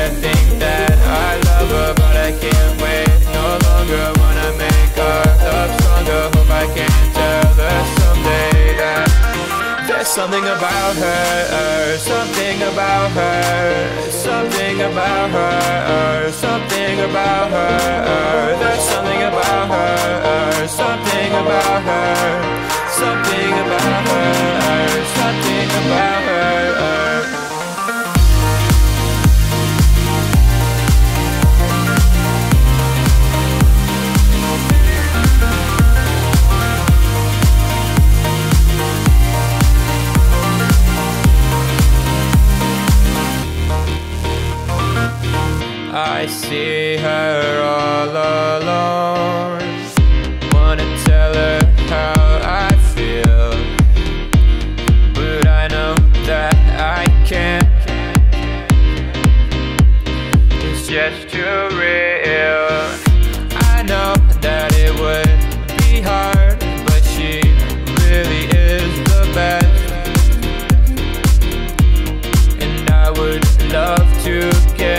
I think that I love her But I can't wait. No longer Wanna make our love stronger Hope I can tell her someday that There's something about her Something about her Something about her Something about her There's something I see her all alone. Wanna tell her how I feel. But I know that I can't. It's just too real. I know that it would be hard But she really is the best. And I would love to get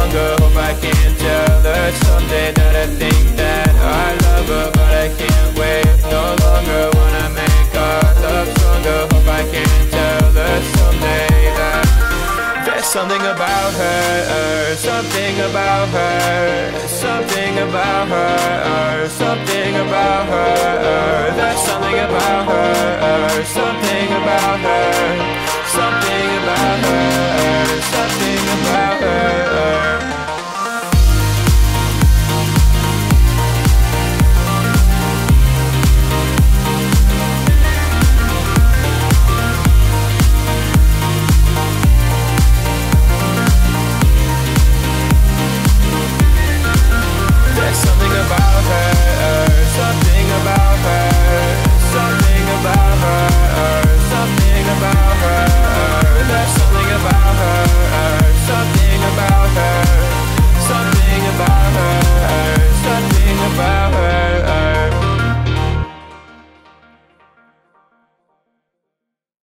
love stronger Hope I can tell her someday that I think that I love her But I can't wait no longer Wanna make our love stronger Hope I can tell her someday that there's something about her, something about her, something about her, something about her. There's something about her, something about her.